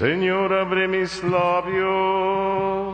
Senior, mi slavio.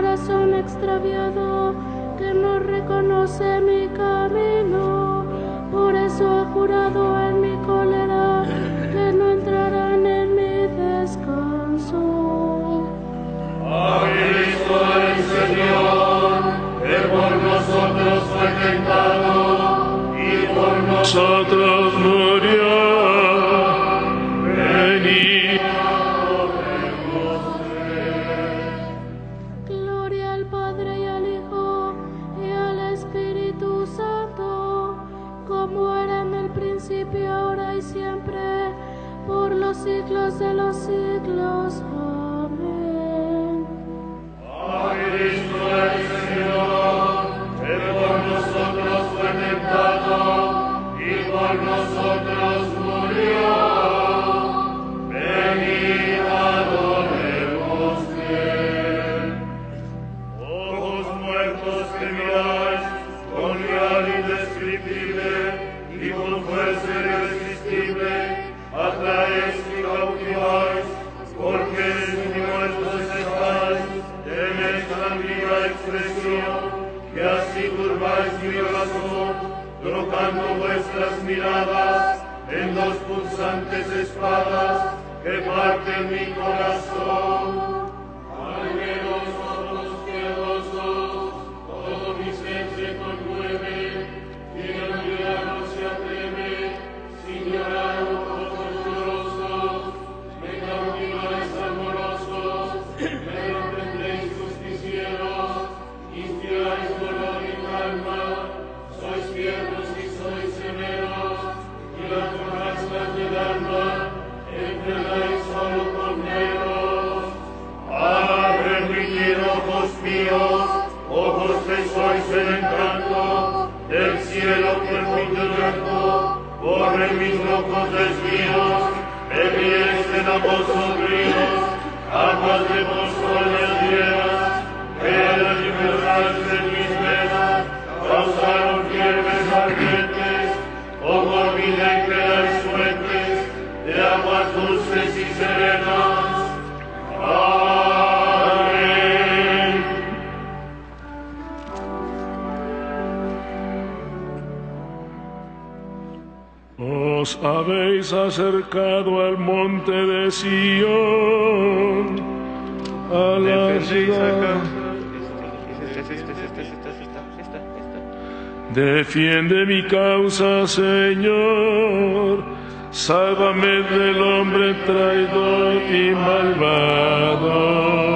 corazón extraviado que no reconoce mi camino. Por eso he jurado en mi cólera que no entrarán en mi descanso. Ha visto el Señor que por nosotros fue tentado y por nosotros no ojos desvíos, me en ambos ríos, aguas de monzones llenas, las libertad de mis venas causaron fierbes ardientes, como olviden que las fuentes de aguas dulces y serenas. Acercado al monte de Sion, a la ciudad. Defiende mi causa, Señor. Sálvame del hombre traidor y malvado.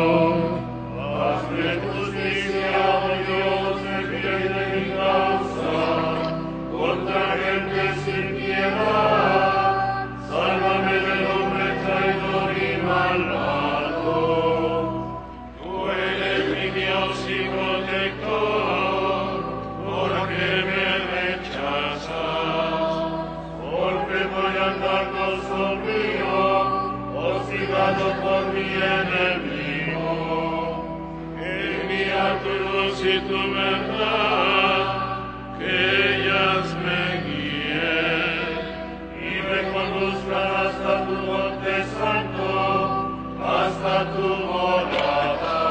Tu morada.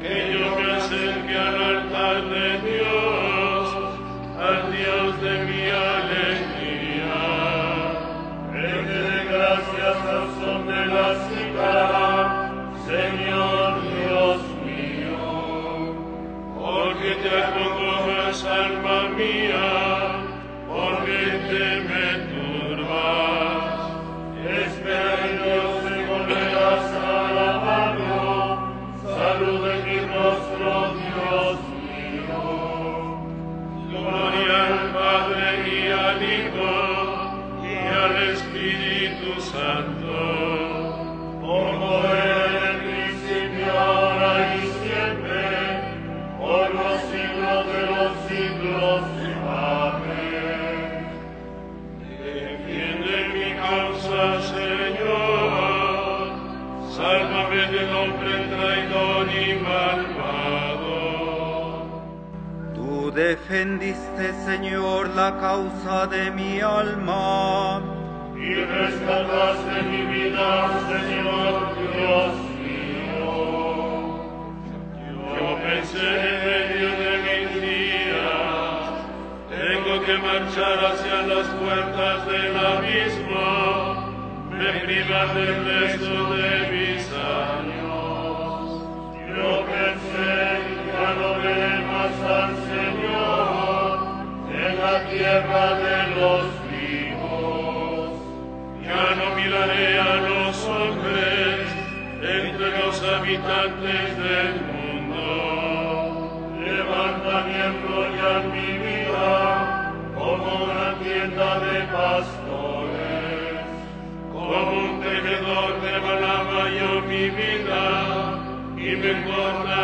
Que yo me acerque al altar causa de mi alma. y rescataste mi vida, Señor Dios mío. Yo pensé en medio de mis días, tengo que marchar hacia las puertas del abismo, me privan del resto de mis tierra de los vivos. Ya no miraré a los hombres entre los habitantes del mundo. Levanta y enrollan mi vida como una tienda de pastores. Como un tejedor de yo mi vida y me corta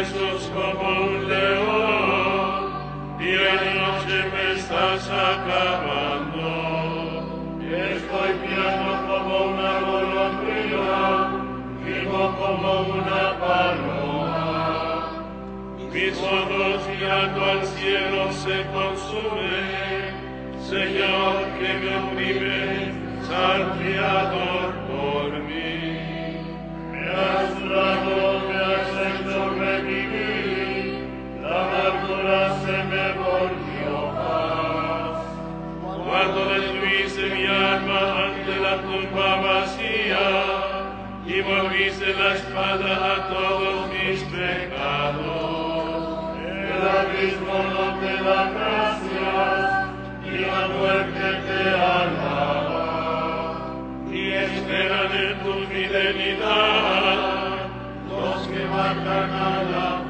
huesos como un león, día y noche me estás acabando. Estoy piando como una golondrina, vivo como una paloma. Mis ojos mirando al cielo se consumen, Señor que me oprime, salteador por mí. Me has dado, se me volvió paz. Cuando destruiste mi alma ante la tumba vacía y volviste la espada a todos mis pecados. El abismo no te da gracias y la muerte te alaba. Y esperan en tu fidelidad los que matan a la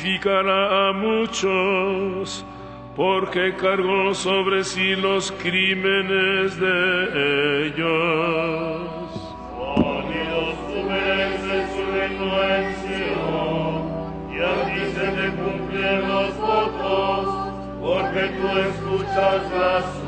justificará a muchos, porque cargó sobre sí los crímenes de ellos. y a ti se te cumplen los votos, porque tú escuchas las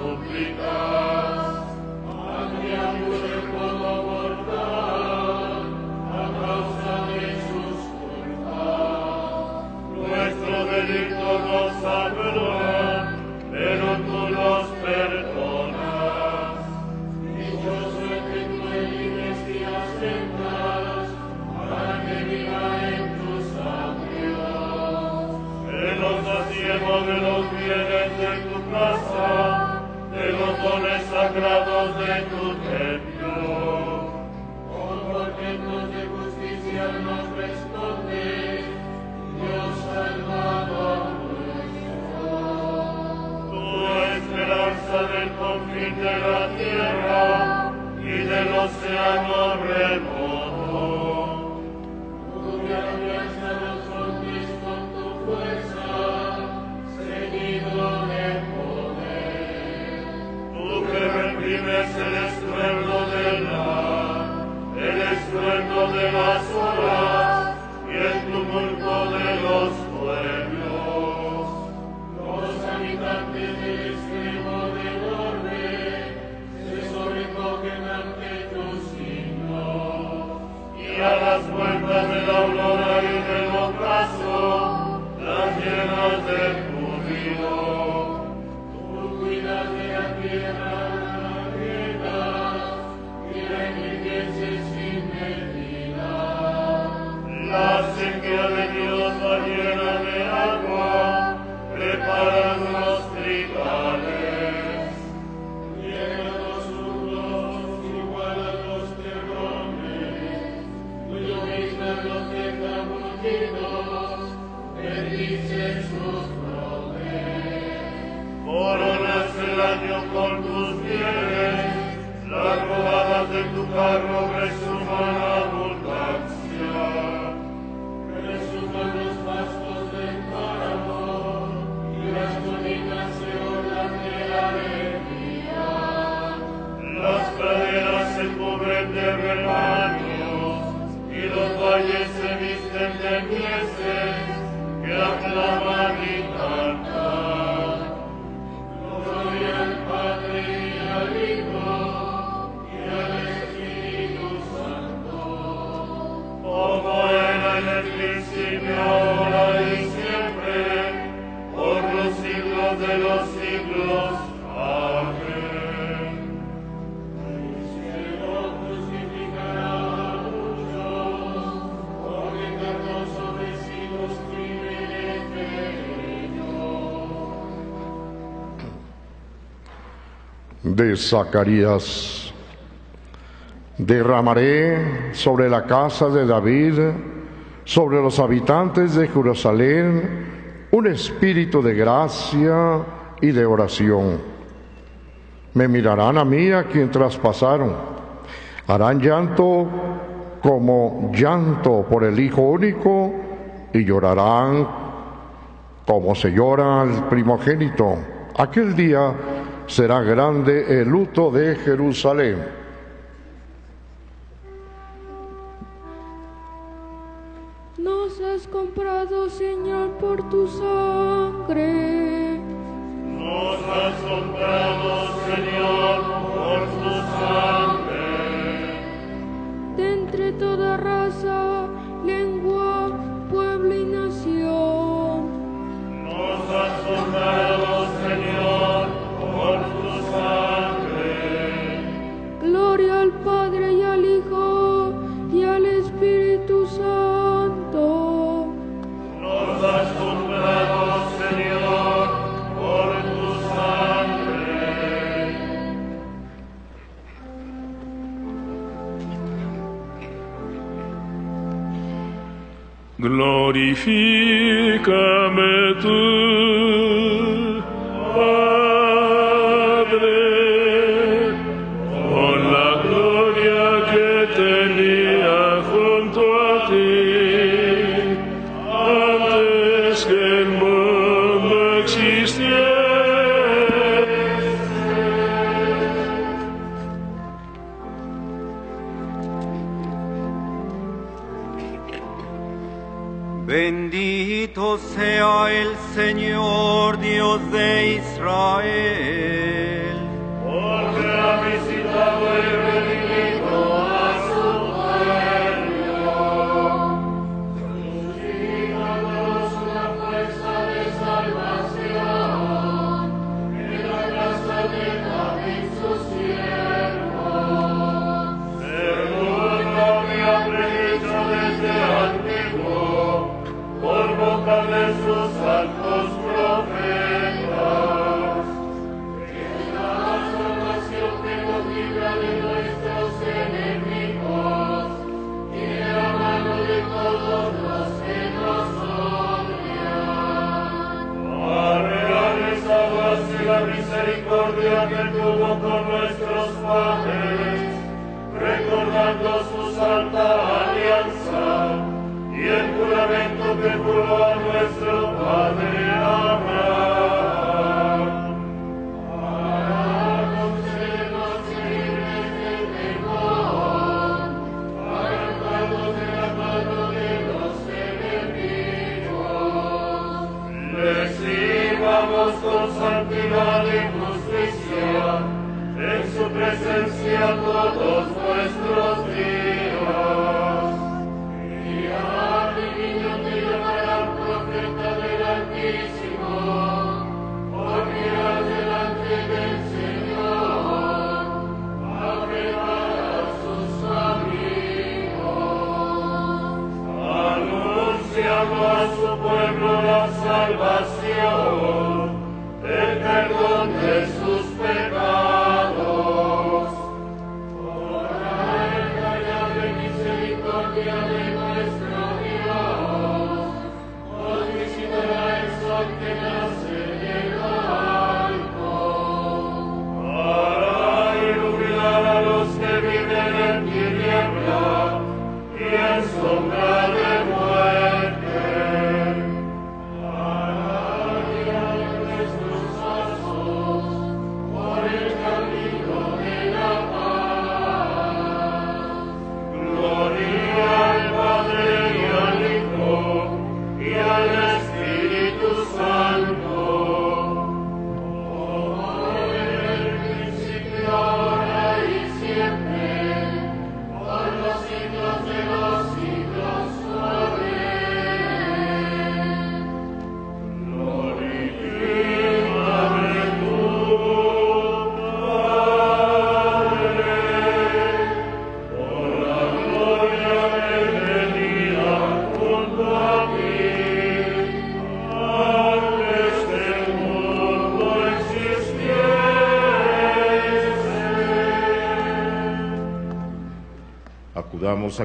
Zacarías, derramaré sobre la casa de David, sobre los habitantes de Jerusalén, un espíritu de gracia y de oración. Me mirarán a mí a quien traspasaron, harán llanto como llanto por el Hijo único y llorarán como se llora al primogénito. Aquel día será grande el luto de Jerusalén. glorifica-me tu. Israel. Santa alianza y el juramento que juró a nuestro padre Abraham. Recibamos con santidad y justicia en su presencia todos en sombra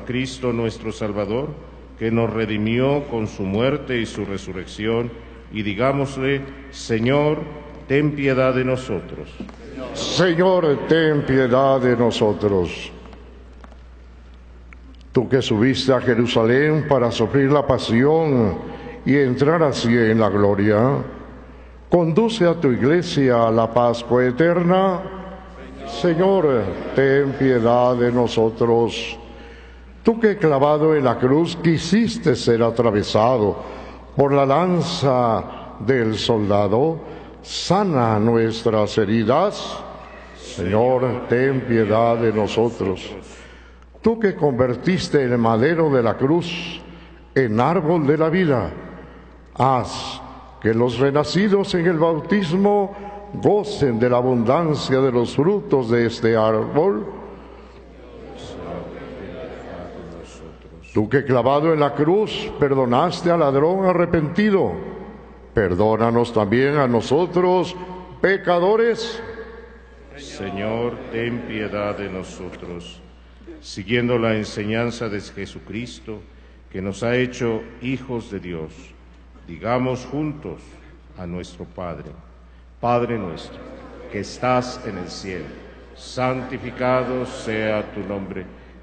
Cristo nuestro Salvador, que nos redimió con su muerte y su resurrección, y digámosle, Señor, ten piedad de nosotros. Señor, ten piedad de nosotros. Tú que subiste a Jerusalén para sufrir la pasión y entrar así en la gloria, conduce a tu iglesia a la Pascua eterna. Señor, ten piedad de nosotros. Tú que clavado en la cruz quisiste ser atravesado por la lanza del soldado, sana nuestras heridas. Señor, ten piedad de nosotros. Tú que convertiste el madero de la cruz en árbol de la vida, haz que los renacidos en el bautismo gocen de la abundancia de los frutos de este árbol. Tú que clavado en la cruz perdonaste al ladrón arrepentido, perdónanos también a nosotros, pecadores. Señor, ten piedad de nosotros. Siguiendo la enseñanza de Jesucristo, que nos ha hecho hijos de Dios, digamos juntos a nuestro Padre, Padre nuestro, que estás en el cielo, santificado sea tu nombre,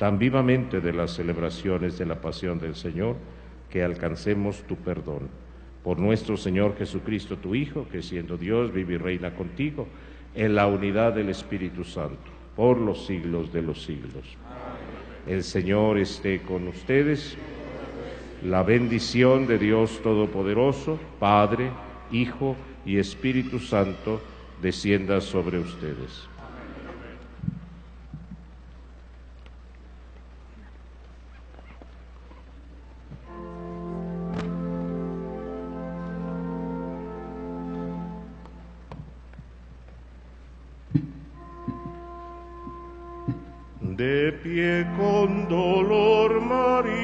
tan vivamente de las celebraciones de la pasión del Señor, que alcancemos tu perdón. Por nuestro Señor Jesucristo, tu Hijo, que siendo Dios vive y reina contigo, en la unidad del Espíritu Santo, por los siglos de los siglos. El Señor esté con ustedes. La bendición de Dios Todopoderoso, Padre, Hijo y Espíritu Santo, descienda sobre ustedes. De pie con dolor, María.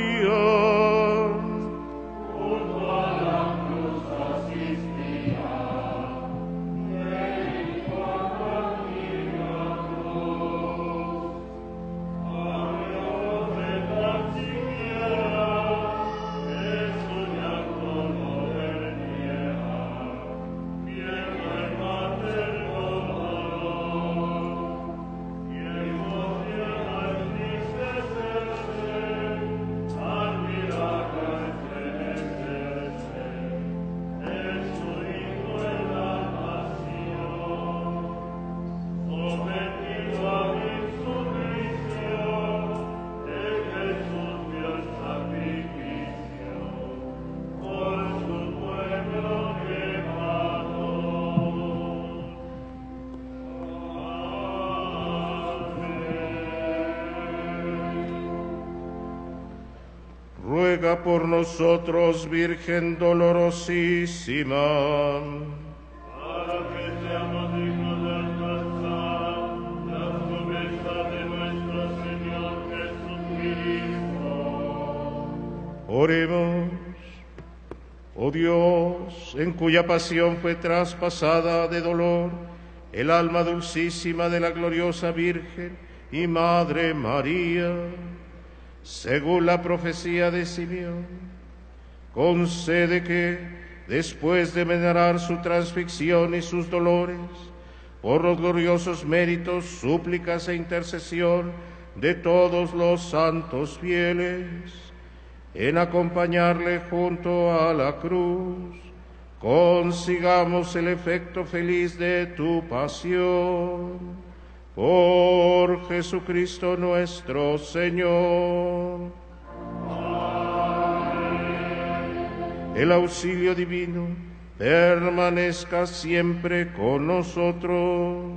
Por nosotros, Virgen dolorosísima. Para que seamos dignos de alcanzar la promesa de nuestro Señor Jesucristo. Oremos. Oh Dios, en cuya pasión fue traspasada de dolor el alma dulcísima de la gloriosa Virgen y Madre María, según la profecía de Simeón, concede que, después de venerar su transfixión y sus dolores, por los gloriosos méritos, súplicas e intercesión de todos los santos fieles, en acompañarle junto a la cruz, consigamos el efecto feliz de tu pasión. Por Jesucristo nuestro Señor. El auxilio divino permanezca siempre con nosotros.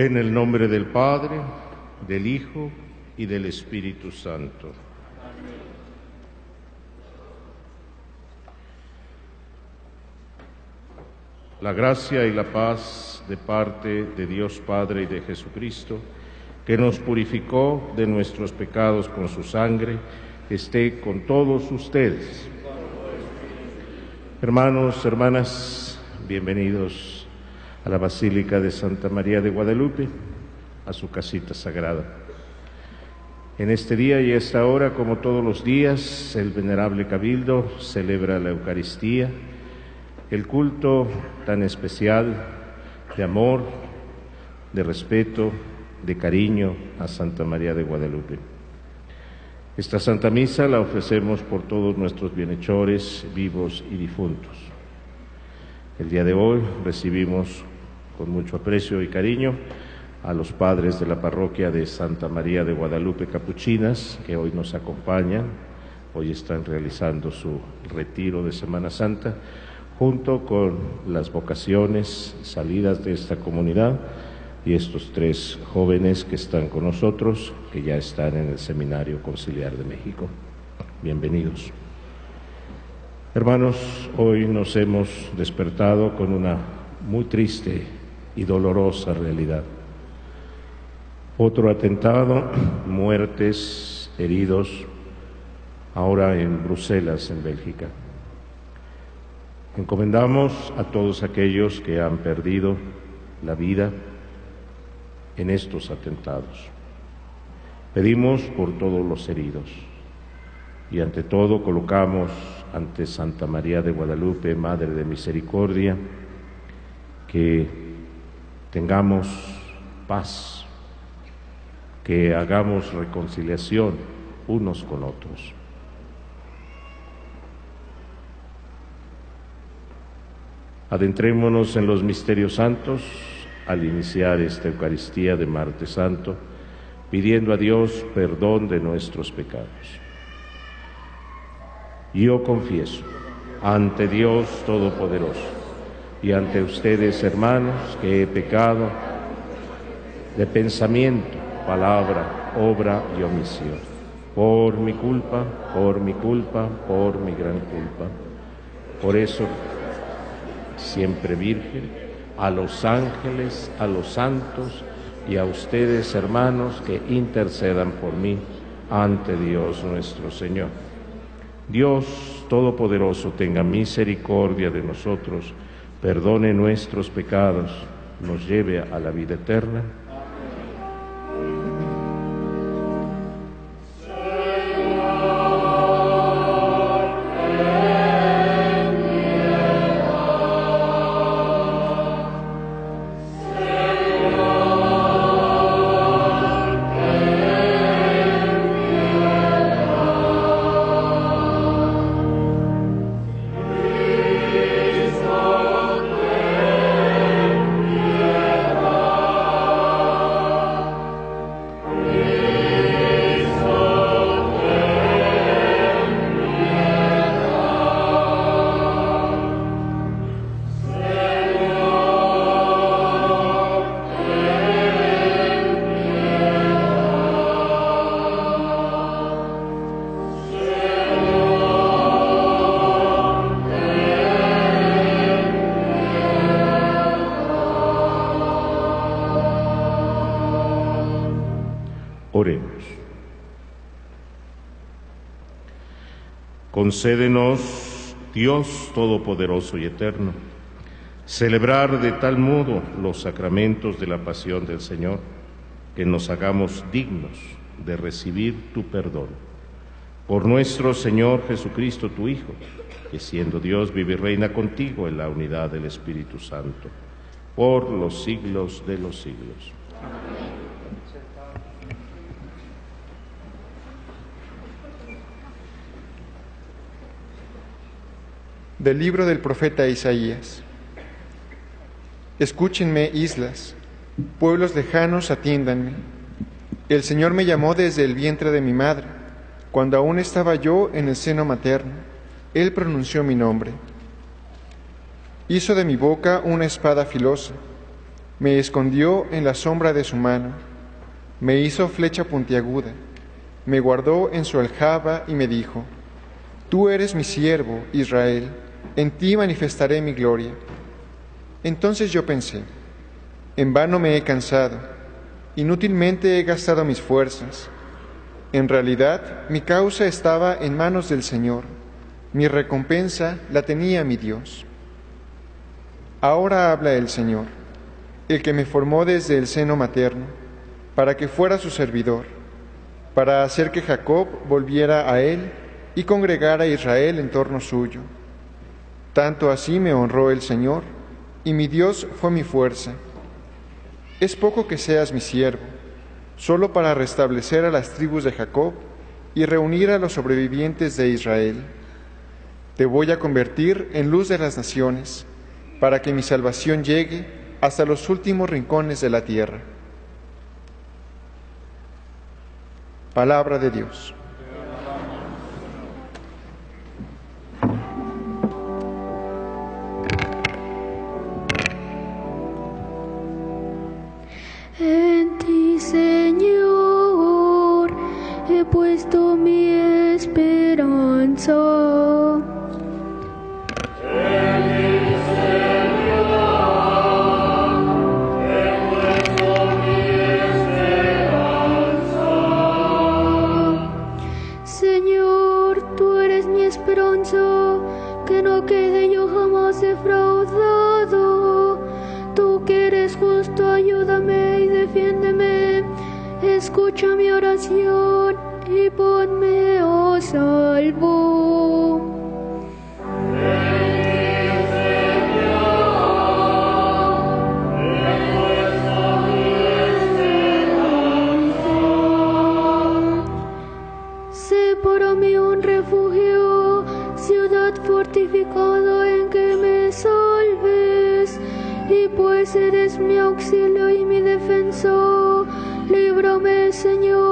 En el nombre del Padre, del Hijo y del Espíritu Santo. La gracia y la paz de parte de Dios Padre y de Jesucristo, que nos purificó de nuestros pecados con su sangre, esté con todos ustedes. Hermanos, hermanas, bienvenidos a la Basílica de Santa María de Guadalupe, a su casita sagrada. En este día y esta hora, como todos los días, el venerable Cabildo celebra la Eucaristía, el culto tan especial de amor, de respeto, de cariño a Santa María de Guadalupe. Esta Santa Misa la ofrecemos por todos nuestros bienhechores, vivos y difuntos. El día de hoy recibimos con mucho aprecio y cariño a los padres de la parroquia de Santa María de Guadalupe Capuchinas, que hoy nos acompañan, hoy están realizando su retiro de Semana Santa, junto con las vocaciones salidas de esta comunidad y estos tres jóvenes que están con nosotros, que ya están en el Seminario Conciliar de México. Bienvenidos. Hermanos, hoy nos hemos despertado con una muy triste y dolorosa realidad. Otro atentado, muertes, heridos, ahora en Bruselas, en Bélgica. Encomendamos a todos aquellos que han perdido la vida en estos atentados. Pedimos por todos los heridos y ante todo colocamos ante Santa María de Guadalupe, Madre de Misericordia, que tengamos paz, que hagamos reconciliación unos con otros. Adentrémonos en los misterios santos al iniciar esta Eucaristía de Martes Santo, pidiendo a Dios perdón de nuestros pecados. Yo confieso ante Dios Todopoderoso y ante ustedes, hermanos, que he pecado de pensamiento, palabra, obra y omisión, por mi culpa, por mi culpa, por mi gran culpa. Por eso, siempre Virgen, a los ángeles, a los santos y a ustedes, hermanos, que intercedan por mí ante Dios nuestro Señor. Dios Todopoderoso tenga misericordia de nosotros, perdone nuestros pecados, nos lleve a la vida eterna. Concédenos, Dios Todopoderoso y Eterno, celebrar de tal modo los sacramentos de la pasión del Señor, que nos hagamos dignos de recibir tu perdón. Por nuestro Señor Jesucristo, tu Hijo, que siendo Dios vive y reina contigo en la unidad del Espíritu Santo, por los siglos de los siglos. Del libro del profeta Isaías. Escúchenme, islas, pueblos lejanos, atiéndanme. El Señor me llamó desde el vientre de mi madre, cuando aún estaba yo en el seno materno. Él pronunció mi nombre. Hizo de mi boca una espada filosa. Me escondió en la sombra de su mano, me hizo flecha puntiaguda, me guardó en su aljaba y me dijo, Tú eres mi siervo, Israel, en ti manifestaré mi gloria. Entonces yo pensé, en vano me he cansado, inútilmente he gastado mis fuerzas. En realidad, mi causa estaba en manos del Señor, mi recompensa la tenía mi Dios. Ahora habla el Señor, el que me formó desde el seno materno, para que fuera su servidor, para hacer que Jacob volviera a él y congregara a Israel en torno suyo. Tanto así me honró el Señor, y mi Dios fue mi fuerza. Es poco que seas mi siervo, solo para restablecer a las tribus de Jacob y reunir a los sobrevivientes de Israel. Te voy a convertir en luz de las naciones, para que mi salvación llegue hasta los últimos rincones de la tierra. Palabra de Dios. Puesto mi esperanza. Que no quede yo jamás defraudado. Tú que eres justo, ayúdame y defiéndeme. Escucha mi oración y ponme a salvo. Sé para mí un refugio, ciudad fortificada en que me salves. Y pues eres mi auxilio y mi defensa, líbrame, Señor,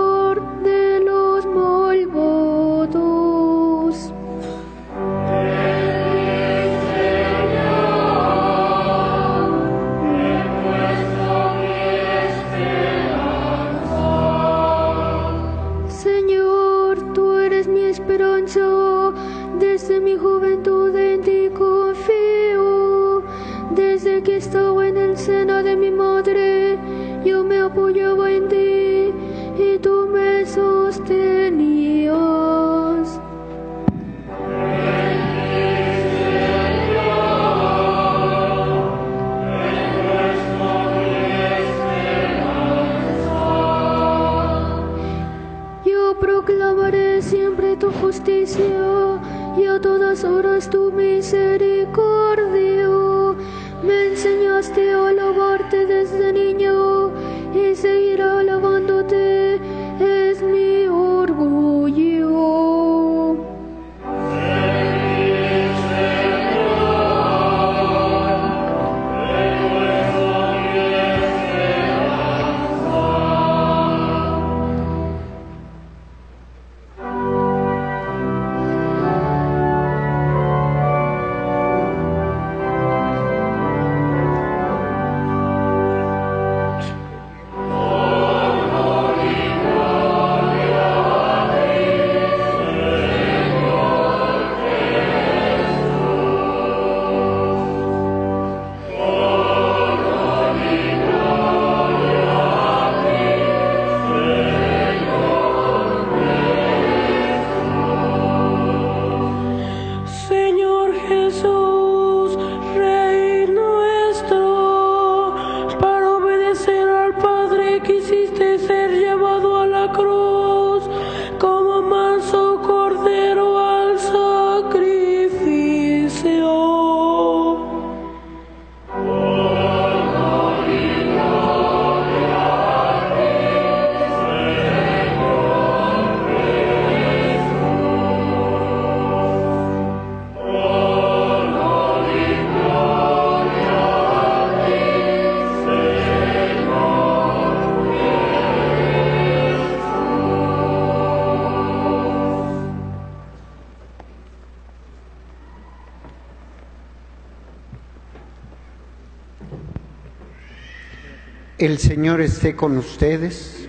El Señor esté con ustedes.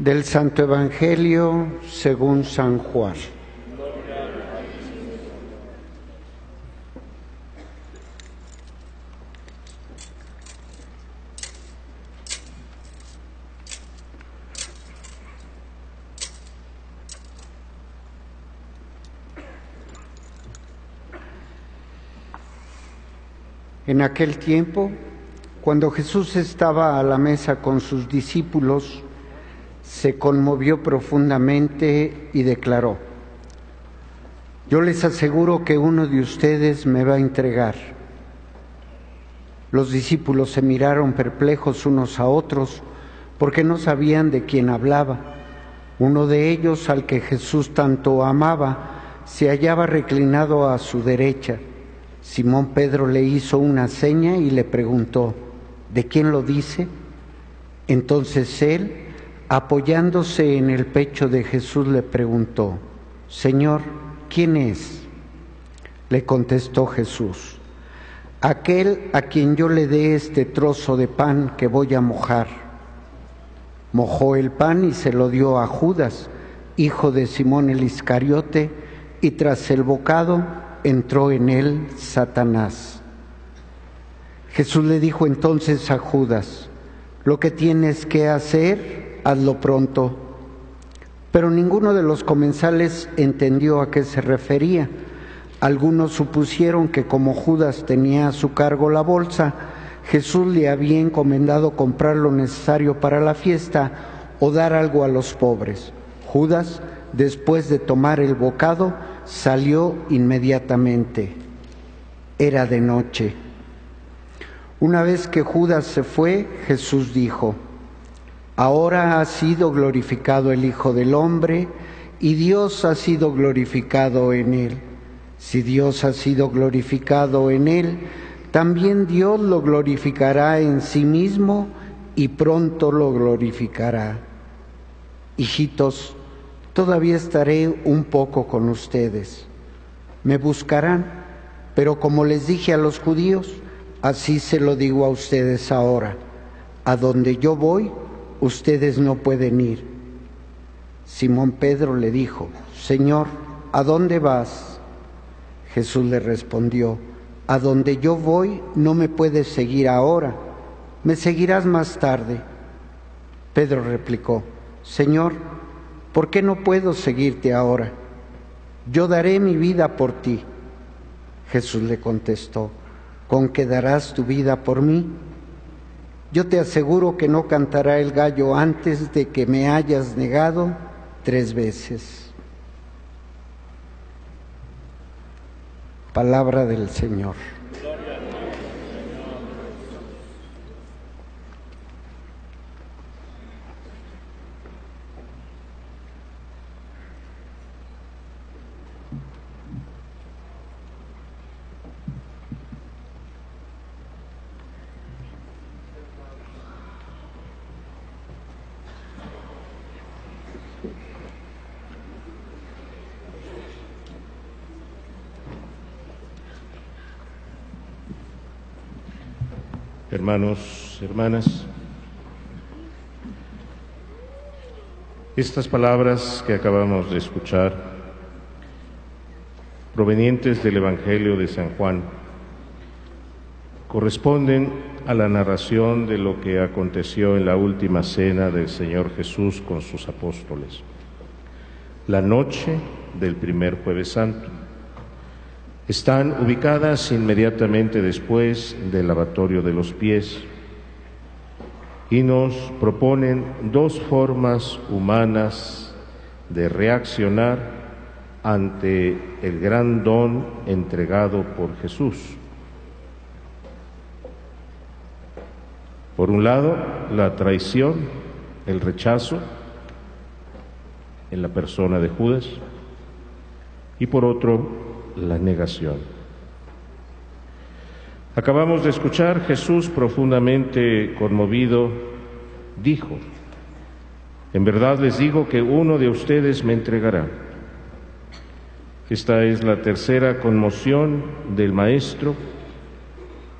Del Santo Evangelio según San Juan. En aquel tiempo, cuando Jesús estaba a la mesa con sus discípulos, se conmovió profundamente y declaró, yo les aseguro que uno de ustedes me va a entregar. Los discípulos se miraron perplejos unos a otros porque no sabían de quién hablaba. Uno de ellos, al que Jesús tanto amaba, se hallaba reclinado a su derecha. Simón Pedro le hizo una seña y le preguntó, ¿de quién lo dice? Entonces él, apoyándose en el pecho de Jesús, le preguntó, Señor, ¿quién es? Le contestó Jesús, aquel a quien yo le dé este trozo de pan que voy a mojar. Mojó el pan y se lo dio a Judas, hijo de Simón el Iscariote, y tras el bocado entró en él Satanás. Jesús le dijo entonces a Judas, lo que tienes que hacer, hazlo pronto. Pero ninguno de los comensales entendió a qué se refería. Algunos supusieron que como Judas tenía a su cargo la bolsa, Jesús le había encomendado comprar lo necesario para la fiesta o dar algo a los pobres. Judas, después de tomar el bocado, salió inmediatamente. Era de noche. Una vez que Judas se fue, Jesús dijo, Ahora ha sido glorificado el Hijo del Hombre y Dios ha sido glorificado en él. Si Dios ha sido glorificado en él, también Dios lo glorificará en sí mismo y pronto lo glorificará. Hijitos, todavía estaré un poco con ustedes. Me buscarán, pero como les dije a los judíos, así se lo digo a ustedes ahora. A donde yo voy, ustedes no pueden ir. Simón Pedro le dijo, Señor, ¿a dónde vas? Jesús le respondió, a donde yo voy no me puedes seguir ahora, me seguirás más tarde. Pedro replicó, Señor, ¿por qué no puedo seguirte ahora? Yo daré mi vida por ti. Jesús le contestó, ¿con qué darás tu vida por mí? Yo te aseguro que no cantará el gallo antes de que me hayas negado tres veces. Palabra del Señor. Hermanos, hermanas. Estas palabras que acabamos de escuchar, provenientes del Evangelio de San Juan, corresponden a la narración de lo que aconteció en la última cena del Señor Jesús con sus apóstoles, la noche del primer jueves santo. Están ubicadas inmediatamente después del lavatorio de los pies y nos proponen dos formas humanas de reaccionar ante el gran don entregado por Jesús. Por un lado, la traición, el rechazo en la persona de Judas, y por otro, la negación. Acabamos de escuchar, Jesús profundamente conmovido dijo, en verdad les digo que uno de ustedes me entregará. Esta es la tercera conmoción del Maestro,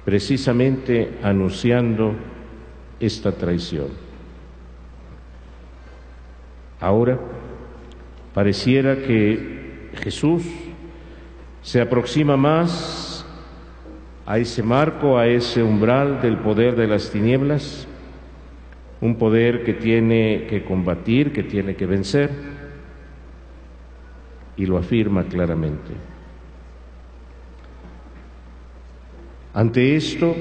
precisamente anunciando esta traición. Ahora pareciera que Jesús se aproxima más a ese marco, a ese umbral del poder de las tinieblas, un poder que tiene que combatir, que tiene que vencer, y lo afirma claramente. Ante esto,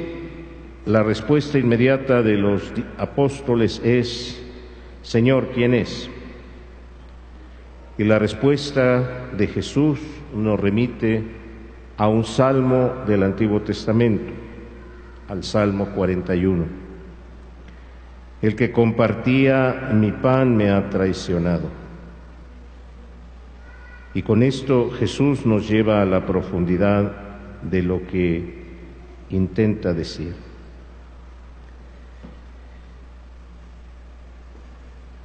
la respuesta inmediata de los apóstoles es, Señor, ¿quién es? Y la respuesta de Jesús nos remite a un salmo del Antiguo Testamento, al Salmo 41. El que compartía mi pan me ha traicionado. Y con esto Jesús nos lleva a la profundidad de lo que intenta decir.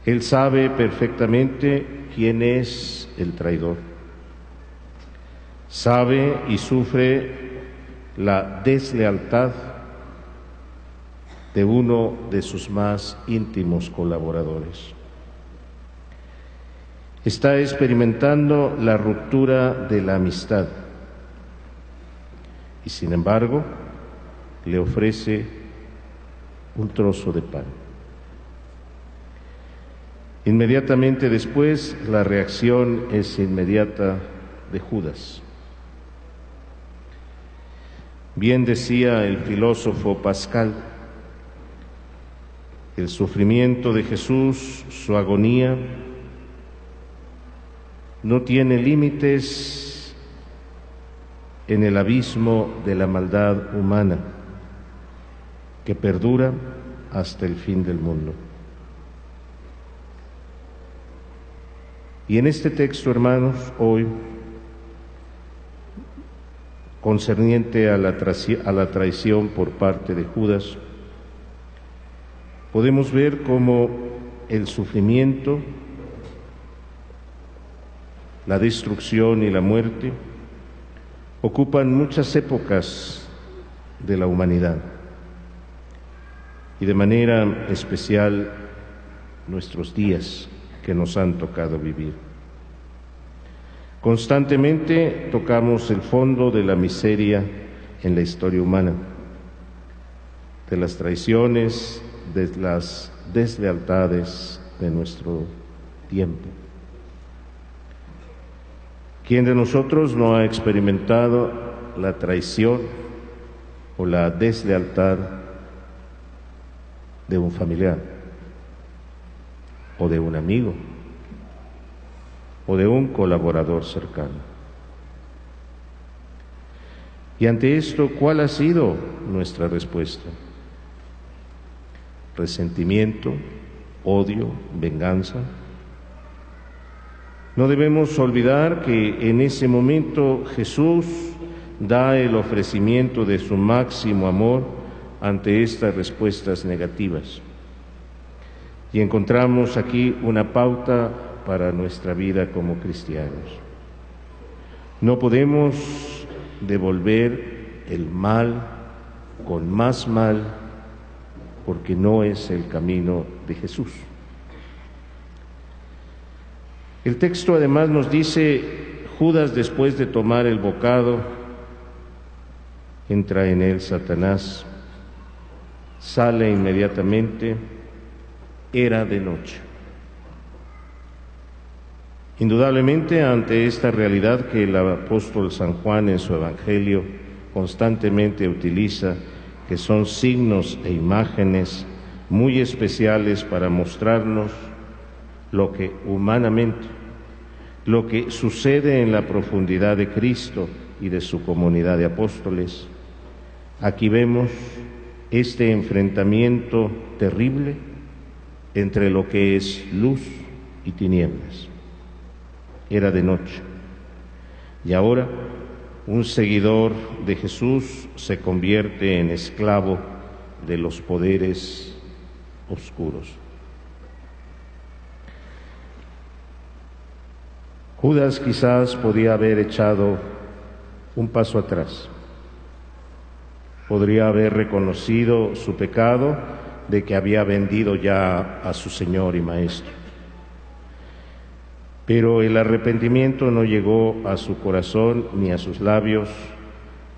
Él sabe perfectamente quién es el traidor. Sabe y sufre la deslealtad de uno de sus más íntimos colaboradores. Está experimentando la ruptura de la amistad y sin embargo le ofrece un trozo de pan. Inmediatamente después la reacción es inmediata de Judas. Bien decía el filósofo Pascal, el sufrimiento de Jesús, su agonía, no tiene límites en el abismo de la maldad humana que perdura hasta el fin del mundo. Y en este texto, hermanos, hoy, concerniente a la, a la traición por parte de Judas, podemos ver cómo el sufrimiento, la destrucción y la muerte ocupan muchas épocas de la humanidad y de manera especial nuestros días que nos han tocado vivir. Constantemente tocamos el fondo de la miseria en la historia humana, de las traiciones, de las deslealtades de nuestro tiempo. ¿Quién de nosotros no ha experimentado la traición o la deslealtad de un familiar? o de un amigo o de un colaborador cercano. Y ante esto, ¿cuál ha sido nuestra respuesta? Resentimiento, odio, venganza. No debemos olvidar que en ese momento Jesús da el ofrecimiento de su máximo amor ante estas respuestas negativas. Y encontramos aquí una pauta para nuestra vida como cristianos. No podemos devolver el mal con más mal porque no es el camino de Jesús. El texto además nos dice, Judas después de tomar el bocado, entra en él Satanás, sale inmediatamente, era de noche. Indudablemente ante esta realidad que el apóstol San Juan en su Evangelio constantemente utiliza, que son signos e imágenes muy especiales para mostrarnos lo que humanamente, lo que sucede en la profundidad de Cristo y de su comunidad de apóstoles, aquí vemos este enfrentamiento terrible entre lo que es luz y tinieblas. Era de noche. Y ahora un seguidor de Jesús se convierte en esclavo de los poderes oscuros. Judas quizás podía haber echado un paso atrás, podría haber reconocido su pecado de que había vendido ya a su Señor y Maestro. Pero el arrepentimiento no llegó a su corazón ni a sus labios,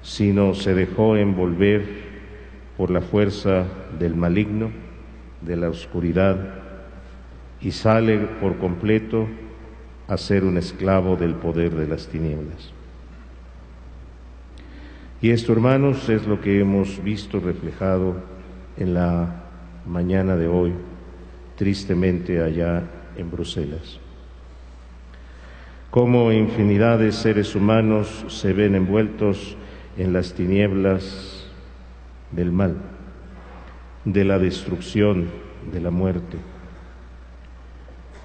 sino se dejó envolver por la fuerza del maligno, de la oscuridad, y sale por completo a ser un esclavo del poder de las tinieblas. Y esto, hermanos, es lo que hemos visto reflejado en la mañana de hoy, tristemente allá en Bruselas. Cómo infinidad de seres humanos se ven envueltos en las tinieblas del mal, de la destrucción, de la muerte.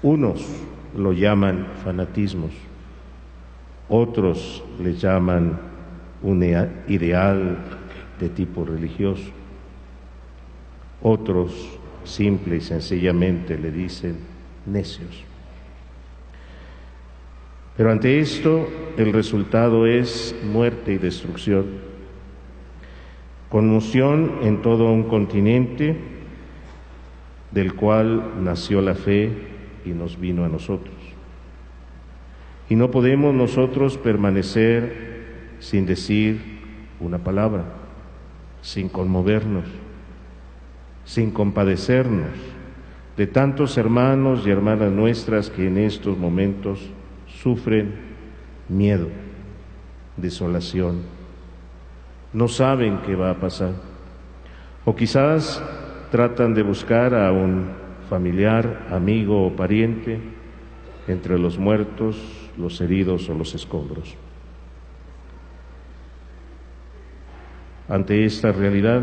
Unos lo llaman fanatismos, otros le llaman un ideal de tipo religioso, otros simple y sencillamente le dicen necios. Pero ante esto el resultado es muerte y destrucción, conmoción en todo un continente del cual nació la fe y nos vino a nosotros. Y no podemos nosotros permanecer sin decir una palabra, sin conmovernos, sin compadecernos de tantos hermanos y hermanas nuestras que en estos momentos sufren miedo, desolación, no saben qué va a pasar. O quizás tratan de buscar a un familiar, amigo o pariente entre los muertos, los heridos o los escombros. Ante esta realidad,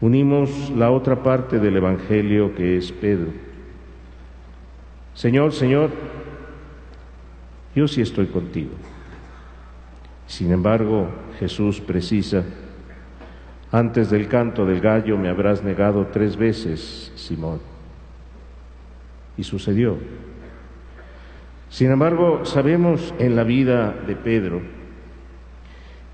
unimos la otra parte del Evangelio que es Pedro. Señor, Señor, yo sí estoy contigo. Sin embargo, Jesús precisa, antes del canto del gallo me habrás negado tres veces, Simón. Y sucedió. Sin embargo, sabemos en la vida de Pedro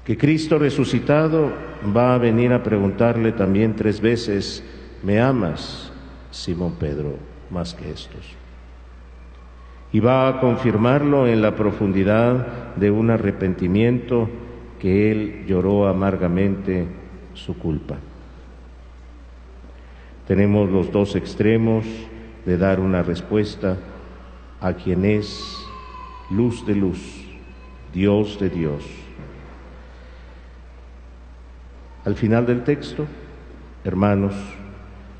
que Cristo resucitado va a venir a preguntarle también tres veces, ¿me amas, Simón Pedro, más que estos? Y va a confirmarlo en la profundidad de un arrepentimiento que él lloró amargamente su culpa. Tenemos los dos extremos de dar una respuesta a quien es luz de luz, Dios de Dios. Al final del texto, hermanos,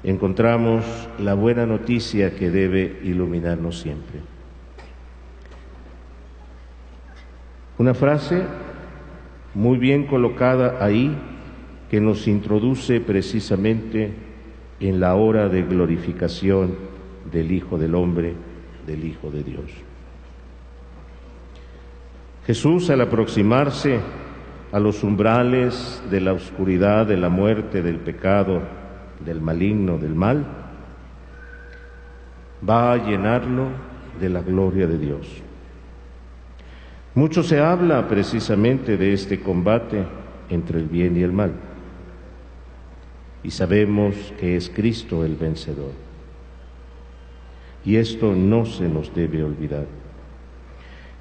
encontramos la buena noticia que debe iluminarnos siempre. Una frase muy bien colocada ahí que nos introduce precisamente en la hora de glorificación del Hijo del Hombre, del Hijo de Dios. Jesús al aproximarse a los umbrales de la oscuridad, de la muerte, del pecado, del maligno, del mal, va a llenarlo de la gloria de Dios. Mucho se habla precisamente de este combate entre el bien y el mal. Y sabemos que es Cristo el vencedor. Y esto no se nos debe olvidar.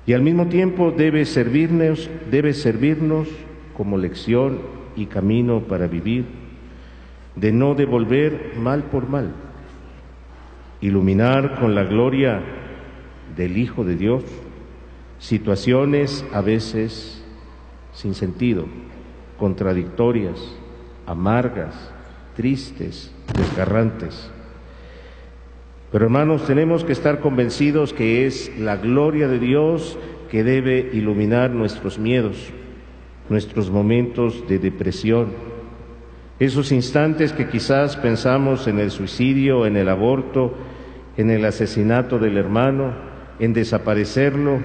Y al mismo tiempo debe servirnos, debe servirnos como lección y camino para vivir, de no devolver mal por mal, iluminar con la gloria del Hijo de Dios situaciones a veces sin sentido, contradictorias, amargas, tristes, desgarrantes. Pero hermanos, tenemos que estar convencidos que es la gloria de Dios que debe iluminar nuestros miedos, nuestros momentos de depresión, esos instantes que quizás pensamos en el suicidio, en el aborto, en el asesinato del hermano, en desaparecerlo,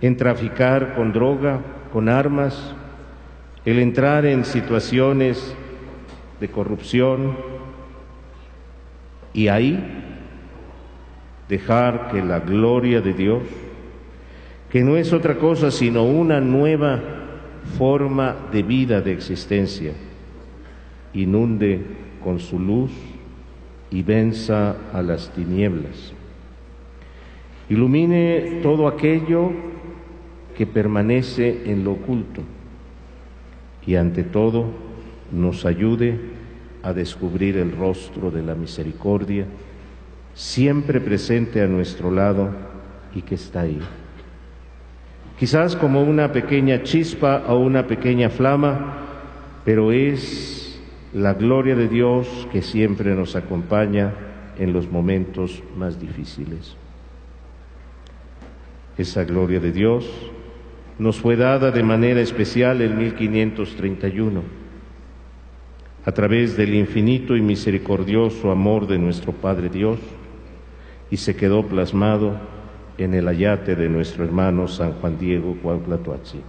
en traficar con droga, con armas, el entrar en situaciones de corrupción y ahí dejar que la gloria de Dios, que no es otra cosa sino una nueva forma de vida, de existencia, inunde con su luz y venza a las tinieblas. Ilumine todo aquello que permanece en lo oculto y ante todo nos ayude a descubrir el rostro de la misericordia, siempre presente a nuestro lado y que está ahí. Quizás como una pequeña chispa o una pequeña flama, pero es la gloria de Dios que siempre nos acompaña en los momentos más difíciles. Esa gloria de Dios nos fue dada de manera especial en 1531, a través del infinito y misericordioso amor de nuestro Padre Dios, y se quedó plasmado en el ayate de nuestro hermano San Juan Diego Cuauhtlatoatzin.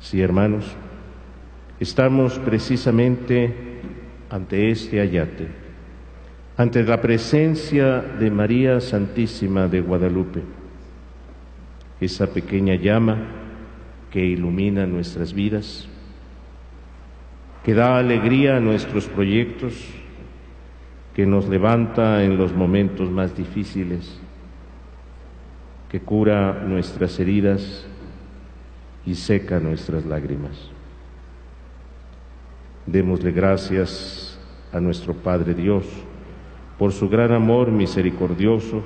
Sí, hermanos, estamos precisamente ante este ayate, ante la presencia de María Santísima de Guadalupe, esa pequeña llama que ilumina nuestras vidas, que da alegría a nuestros proyectos, que nos levanta en los momentos más difíciles, que cura nuestras heridas y seca nuestras lágrimas. Démosle gracias a nuestro Padre Dios por su gran amor misericordioso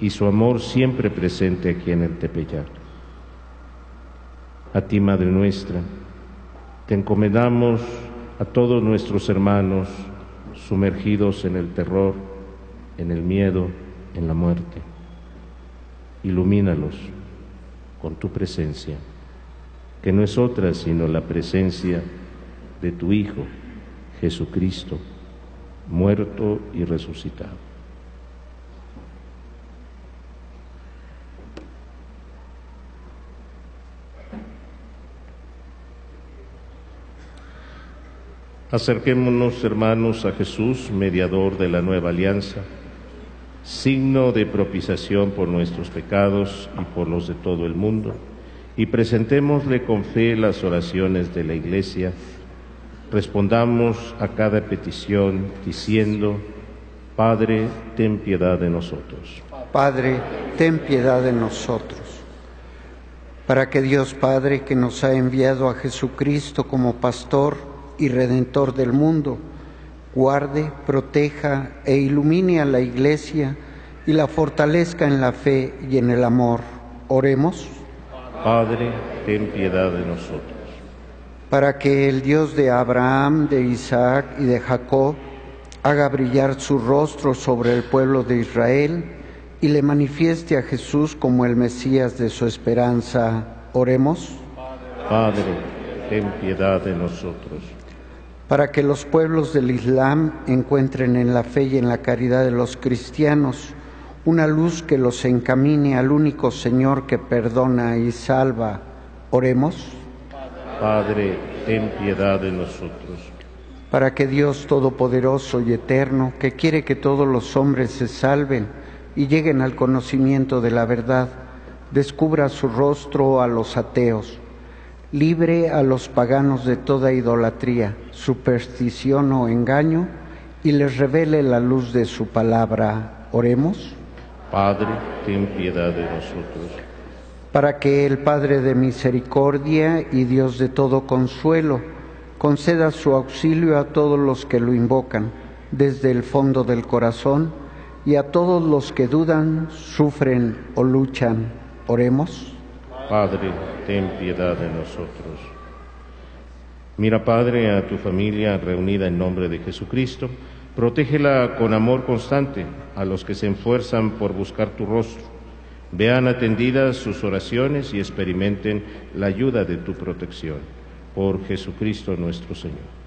y su amor siempre presente aquí en el Tepeyar. A ti, Madre nuestra, te encomendamos a todos nuestros hermanos sumergidos en el terror, en el miedo, en la muerte. Ilumínalos con tu presencia, que no es otra sino la presencia de tu Hijo, Jesucristo, muerto y resucitado. Acerquémonos, hermanos, a Jesús, mediador de la nueva alianza, signo de propiciación por nuestros pecados y por los de todo el mundo, y presentémosle con fe las oraciones de la Iglesia. Respondamos a cada petición diciendo, Padre, ten piedad de nosotros. Padre, ten piedad de nosotros. Para que Dios Padre, que nos ha enviado a Jesucristo como pastor y redentor del mundo, guarde, proteja e ilumine a la Iglesia y la fortalezca en la fe y en el amor. Oremos. Padre, ten piedad de nosotros. Para que el Dios de Abraham, de Isaac y de Jacob haga brillar su rostro sobre el pueblo de Israel y le manifieste a Jesús como el Mesías de su esperanza. Oremos. Padre, ten piedad de nosotros. Para que los pueblos del Islam encuentren en la fe y en la caridad de los cristianos una luz que los encamine al único Señor que perdona y salva. Oremos. Padre, ten piedad de nosotros. Para que Dios Todopoderoso y Eterno, que quiere que todos los hombres se salven y lleguen al conocimiento de la verdad, descubra su rostro a los ateos, libre a los paganos de toda idolatría, superstición o engaño, y les revele la luz de su palabra. Oremos. Padre, ten piedad de nosotros. Para que el Padre de misericordia y Dios de todo consuelo conceda su auxilio a todos los que lo invocan desde el fondo del corazón y a todos los que dudan, sufren o luchan. Oremos. Padre, ten piedad de nosotros. Mira, Padre, a tu familia reunida en nombre de Jesucristo. Protégela con amor constante a los que se esfuerzan por buscar tu rostro. Vean atendidas sus oraciones y experimenten la ayuda de tu protección. Por Jesucristo nuestro Señor.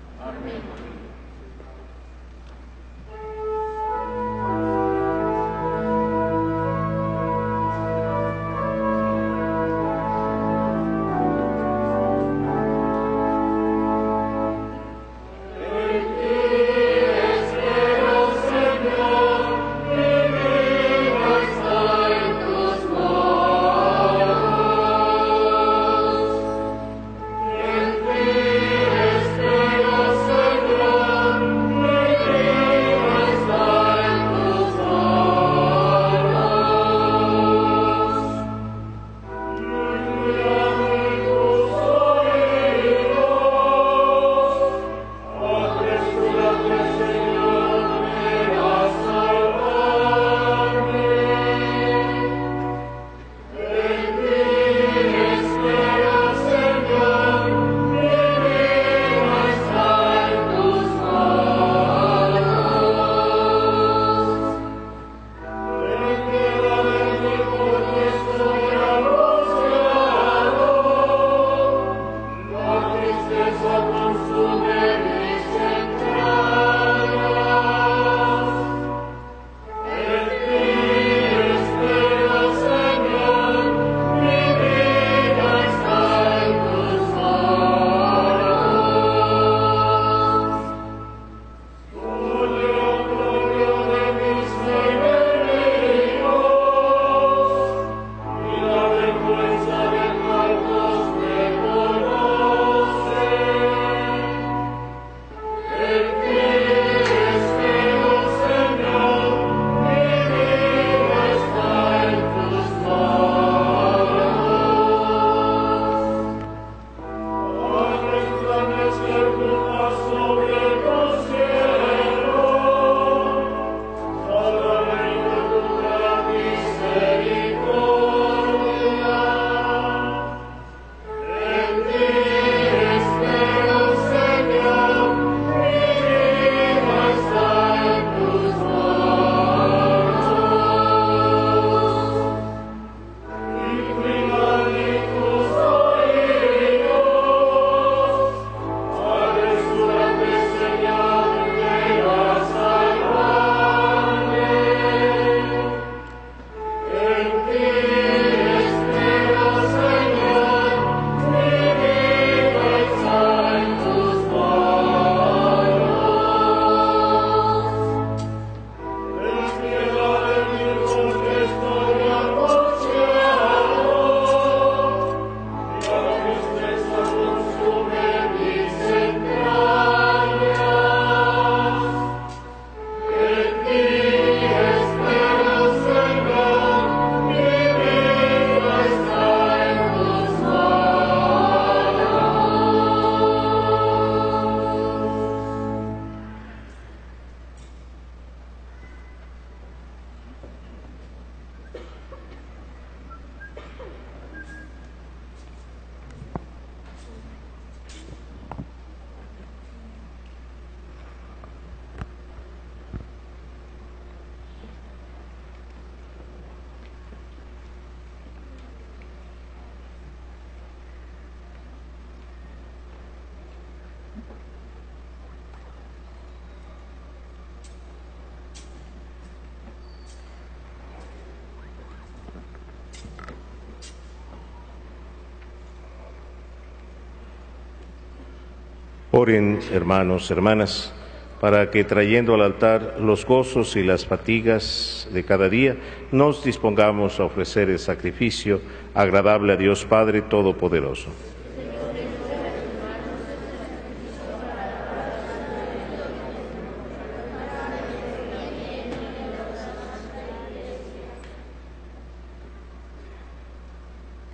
Oren, hermanos, hermanas, para que trayendo al altar los gozos y las fatigas de cada día, nos dispongamos a ofrecer el sacrificio agradable a Dios Padre Todopoderoso.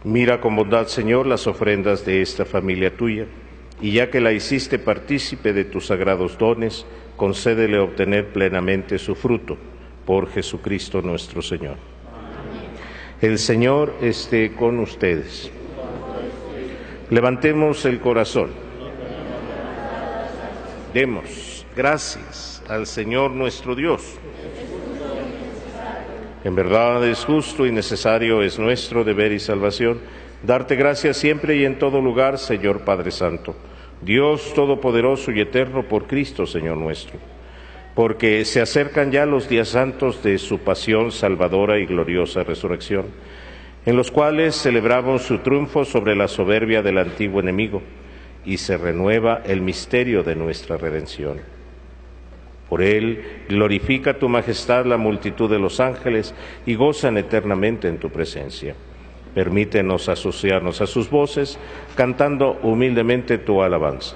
Mira con bondad, Señor, las ofrendas de esta familia tuya, y ya que la hiciste partícipe de tus sagrados dones, concédele obtener plenamente su fruto, por Jesucristo nuestro Señor. El Señor esté con ustedes. Levantemos el corazón. Demos gracias al Señor nuestro Dios. En verdad es justo y necesario, es nuestro deber y salvación, darte gracias siempre y en todo lugar, Señor Padre Santo, Dios Todopoderoso y Eterno por Cristo, Señor nuestro, porque se acercan ya los días santos de su pasión salvadora y gloriosa resurrección, en los cuales celebramos su triunfo sobre la soberbia del antiguo enemigo y se renueva el misterio de nuestra redención. Por él glorifica tu majestad la multitud de los ángeles y gozan eternamente en tu presencia. Permítenos asociarnos a sus voces, cantando humildemente tu alabanza.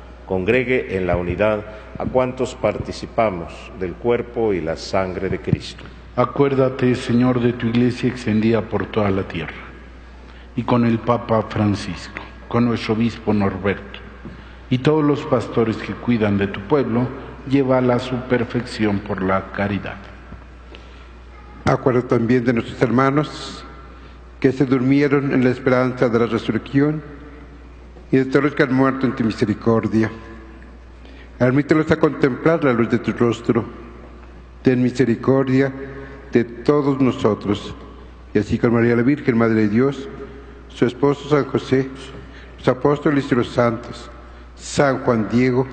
congregue en la unidad a cuantos participamos del cuerpo y la sangre de Cristo. Acuérdate, Señor, de tu iglesia extendida por toda la tierra, y con el Papa Francisco, con nuestro obispo Norberto, y todos los pastores que cuidan de tu pueblo, llévala a su perfección por la caridad. Acuerdo también de nuestros hermanos que se durmieron en la esperanza de la resurrección y de todos que han muerto en tu misericordia. Admítelos a contemplar la luz de tu rostro. Ten misericordia de todos nosotros. Y así con María la Virgen, Madre de Dios, su esposo San José, los apóstoles y los santos, San Juan Diego,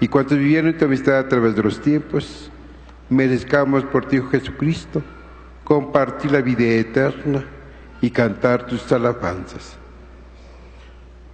y cuantos vivieron en tu amistad a través de los tiempos, merezcamos por ti, Jesucristo, compartir la vida eterna y cantar tus alabanzas.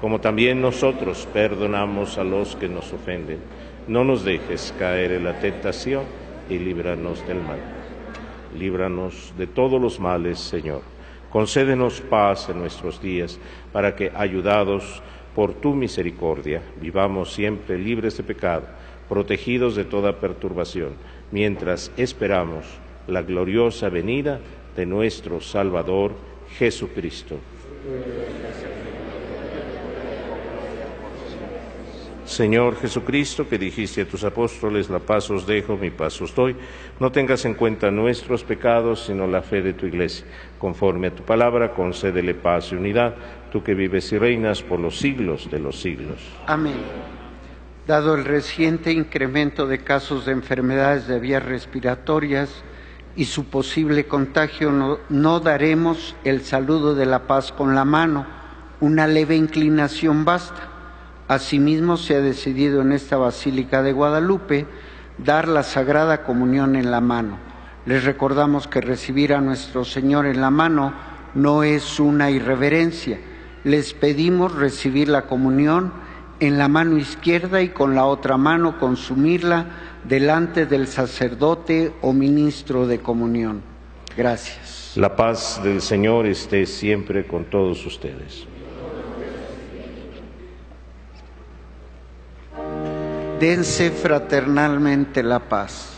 como también nosotros perdonamos a los que nos ofenden. No nos dejes caer en la tentación y líbranos del mal. Líbranos de todos los males, Señor. Concédenos paz en nuestros días, para que, ayudados por tu misericordia, vivamos siempre libres de pecado, protegidos de toda perturbación, mientras esperamos la gloriosa venida de nuestro Salvador Jesucristo. Señor Jesucristo, que dijiste a tus apóstoles, la paz os dejo, mi paz os doy, no tengas en cuenta nuestros pecados, sino la fe de tu iglesia. Conforme a tu palabra, concédele paz y unidad, tú que vives y reinas por los siglos de los siglos. Amén. Dado el reciente incremento de casos de enfermedades de vías respiratorias y su posible contagio, no, no daremos el saludo de la paz con la mano, una leve inclinación basta. Asimismo, se ha decidido en esta Basílica de Guadalupe dar la Sagrada Comunión en la mano. Les recordamos que recibir a nuestro Señor en la mano no es una irreverencia. Les pedimos recibir la comunión en la mano izquierda y con la otra mano consumirla delante del sacerdote o ministro de comunión. Gracias. La paz del Señor esté siempre con todos ustedes. Dense fraternalmente la paz.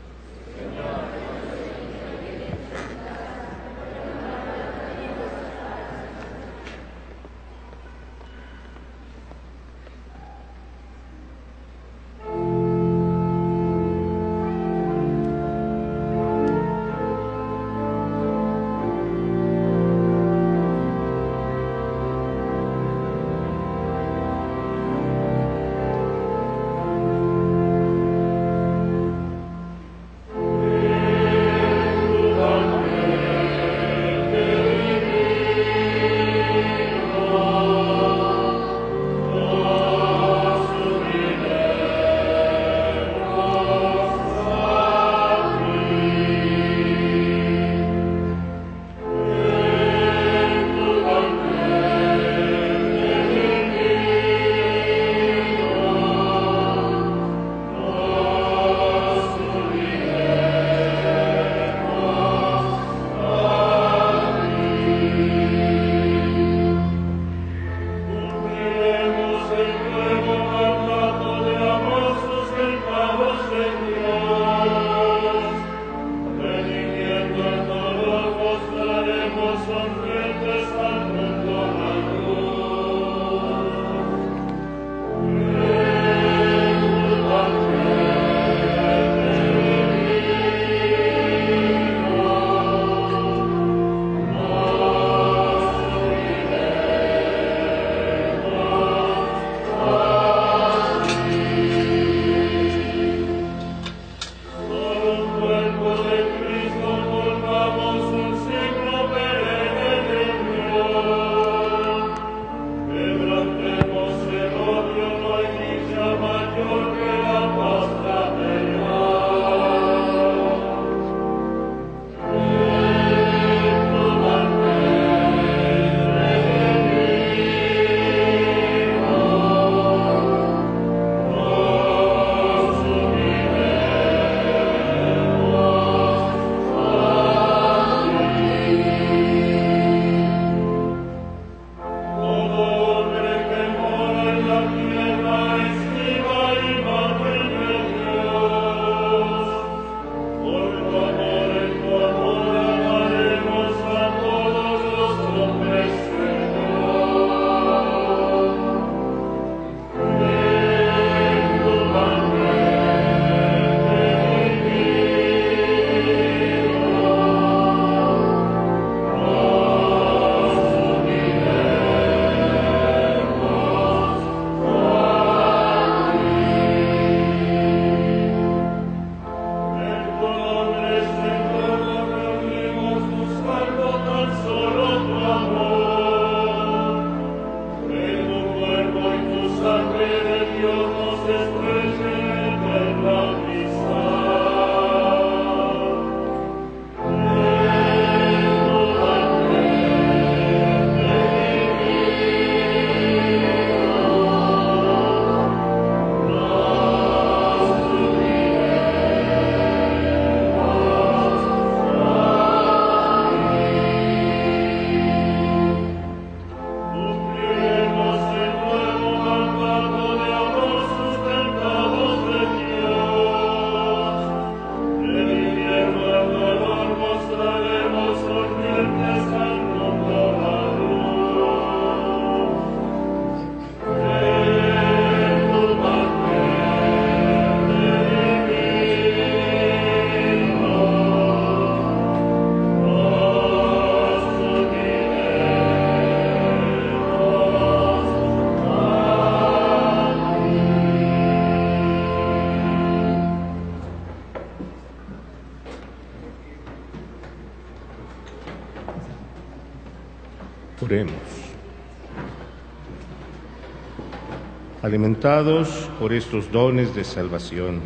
Por estos dones de salvación,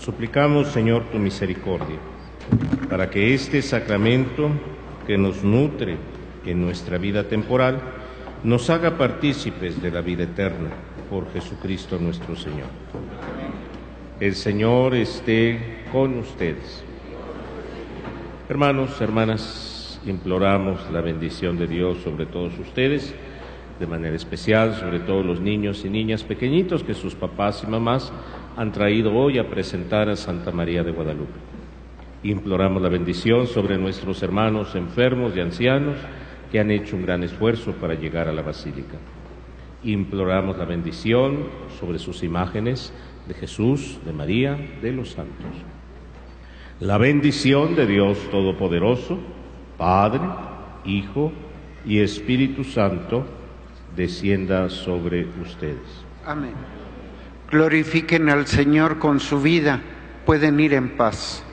suplicamos, Señor, tu misericordia, para que este sacramento que nos nutre en nuestra vida temporal, nos haga partícipes de la vida eterna por Jesucristo nuestro Señor. El Señor esté con ustedes. Hermanos, hermanas, imploramos la bendición de Dios sobre todos ustedes, de manera especial sobre todos los niños y niñas pequeñitos que sus papás y mamás han traído hoy a presentar a Santa María de Guadalupe. Imploramos la bendición sobre nuestros hermanos enfermos y ancianos que han hecho un gran esfuerzo para llegar a la basílica. Imploramos la bendición sobre sus imágenes de Jesús, de María, de los santos. La bendición de Dios Todopoderoso, Padre, Hijo y Espíritu Santo, descienda sobre ustedes. Amén. Glorifiquen al Señor con su vida. Pueden ir en paz.